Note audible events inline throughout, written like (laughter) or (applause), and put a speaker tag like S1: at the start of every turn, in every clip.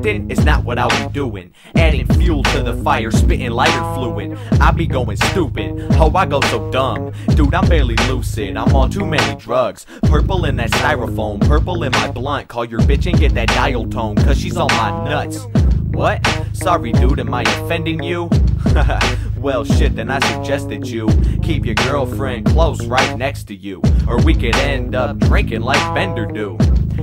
S1: acting is not what I'll be doing. Adding fuel to the fire, spitting lighter fluid. I be going stupid. Oh, I go so dumb. Dude, I'm barely lucid. I'm on too many drugs. Purple in that styrofoam, purple in my blunt. Call your bitch and get that dial tone, cause she's on my nuts. What? Sorry, dude, am I offending you? (laughs) well, shit, then I suggested you keep your girlfriend close right next to you, or we could end up drinking like Bender do.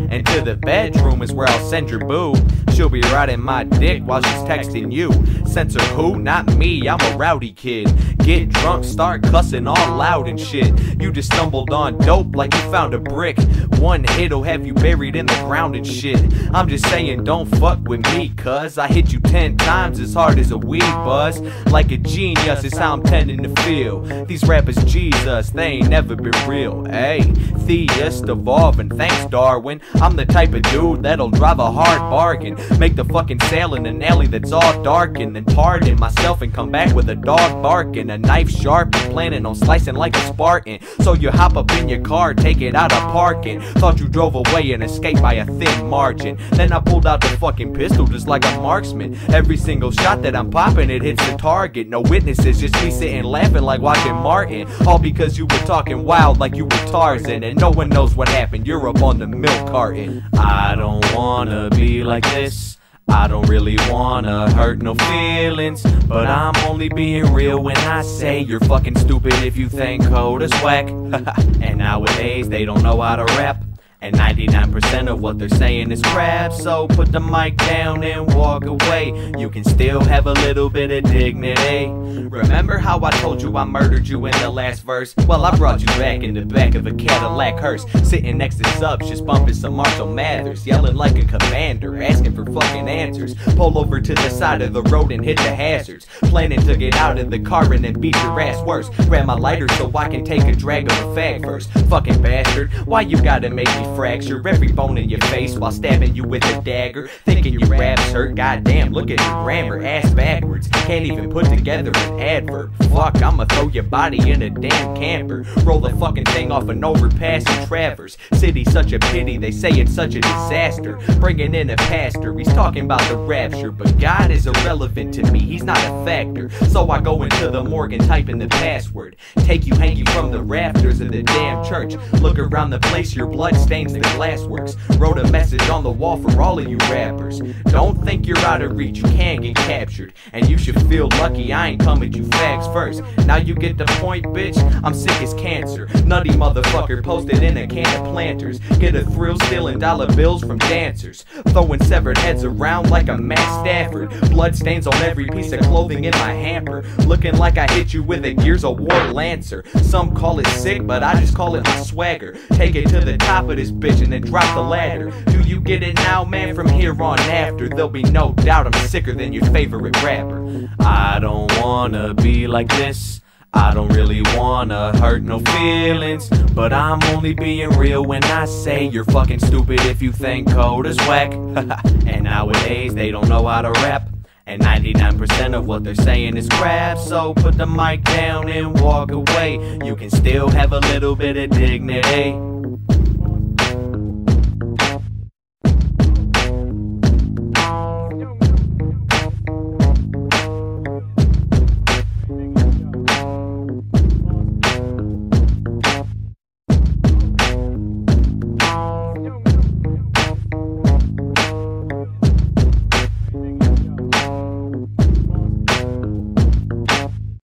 S1: And to the bedroom is where I'll send your boo. She'll be riding my dick while she's texting you. Censor who? Not me, I'm a rowdy kid. Get drunk, start cussing all loud and shit. You just stumbled on dope like you found a brick. One hit'll have you buried in the ground and shit. I'm just saying, don't fuck with me, cuz I hit you ten times as hard as a weed buzz. Like a genius is how I'm tending to feel. These rappers, Jesus, they ain't never been real. Hey, theist evolving, thanks Darwin. I'm the type of dude that'll drive a hard bargain. Make the fucking sale in an alley that's all dark and then pardon myself and come back with a dog barking, knife sharp and planning on slicing like a Spartan. So you hop up in your car, take it out of parking. Thought you drove away and escaped by a thin margin. Then I pulled out the fucking pistol just like a marksman. Every single shot that I'm popping, it hits the target. No witnesses, just me sitting laughing like watching Martin. All because you were talking wild like you were Tarzan. And no one knows what happened, you're up on the milk carton. I don't wanna be like this. I don't really wanna hurt no feelings, but I'm only being real when I say you're fucking stupid if you think Koda's whack. (laughs) and nowadays they don't know how to rap. And 99% of what they're saying is crap. So put the mic down and walk away. You can still have a little bit of dignity. Remember how I told you I murdered you in the last verse? Well, I brought you back in the back of a Cadillac hearse. Sitting next to subs, just bumping some Marshall Mathers. Yelling like a commander, asking for fucking answers. Pull over to the side of the road and hit the hazards. Planning to get out of the car and then beat your ass worse. Grab my lighter so I can take a drag of a fag first. Fucking bastard, why you gotta make me fracture every bone in your face while stabbing you with a dagger. Thinking your rap's hurt, goddamn, look at your grammar, ass backwards. Can't even put together an adverb. Fuck, I'ma throw your body in a damn camper. Roll the fucking thing off an overpass and traverse. City such a pity, they say it's such a disaster. Bringing in a pastor, he's talking about the rapture, but God is irrelevant to me, he's not a factor. So I go into the morgue and type in the password. Take you, hang you from the rafters of the damn church. Look around the place, your blood stains the glassworks. Wrote a message on the wall for all of you rappers. Don't think you're out of reach, you can get captured. And you should feel lucky I ain't coming you fags first. Now you get the point, bitch? I'm sick as cancer. Nutty motherfucker posted in a can of planters. Get a thrill stealing dollar bills from dancers. Throwing severed heads around like a Matt Stafford. Blood stains on every piece of clothing in my hamper. Looking like I hit you with a Gears of War Lancer. Some call it sick, but I just call it my swagger. Take it to the top of this bitch and then drop the ladder. Do you get it now, man? From here on after, there'll be no doubt I'm sicker than your favorite rapper. I don't wanna be like this. I don't really wanna hurt no feelings, but I'm only being real when I say you're fucking stupid if you think Koda's whack. (laughs) and nowadays they don't know how to rap. And 99% of what they're saying is crap So put the mic down and walk away You can still have a little bit of dignity